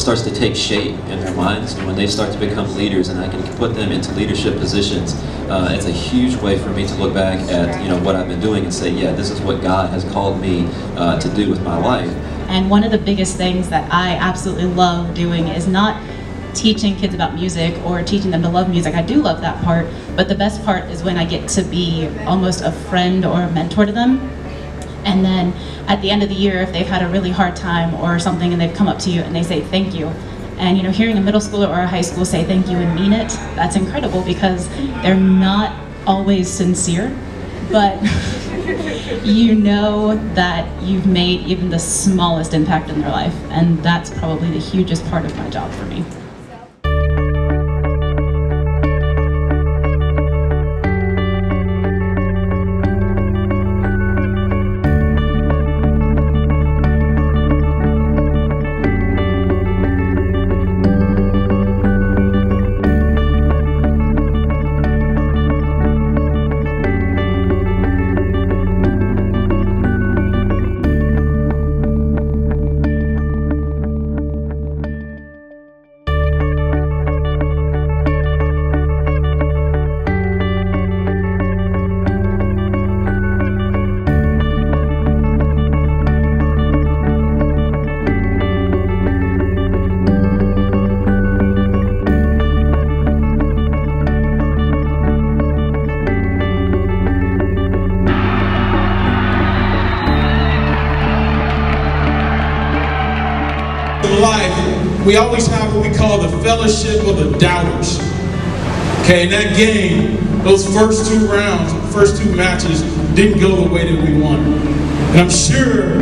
starts to take shape in their minds and when they start to become leaders and I can put them into leadership positions, uh, it's a huge way for me to look back at you know what I've been doing and say, yeah, this is what God has called me uh, to do with my life. And one of the biggest things that I absolutely love doing is not teaching kids about music or teaching them to love music. I do love that part, but the best part is when I get to be almost a friend or a mentor to them. And then at the end of the year, if they've had a really hard time or something and they've come up to you and they say thank you, and you know, hearing a middle schooler or a high school say thank you and mean it, that's incredible because they're not always sincere, but you know that you've made even the smallest impact in their life. And that's probably the hugest part of my job for me. We always have what we call the fellowship of the doubters. Okay, in that game, those first two rounds, first two matches didn't go the way that we wanted. And I'm sure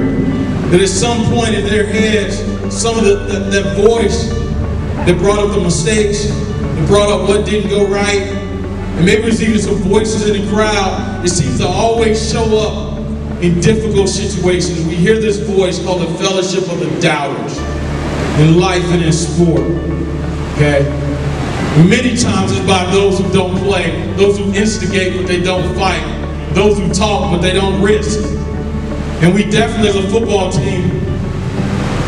that at some point in their heads, some of the, that, that voice that brought up the mistakes, that brought up what didn't go right, and maybe there's even some voices in the crowd that seems to always show up in difficult situations. We hear this voice called the fellowship of the doubters in life and in sport. Okay? Many times it's by those who don't play, those who instigate but they don't fight, those who talk but they don't risk. And we definitely, as a football team,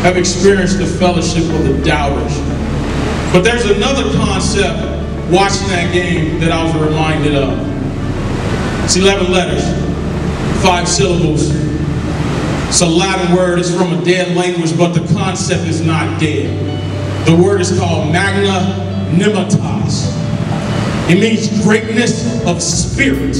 have experienced the fellowship of the doubters. But there's another concept watching that game that I was reminded of. It's 11 letters, five syllables, it's a Latin word, it's from a dead language, but the concept is not dead. The word is called magnanimitas. It means greatness of spirit.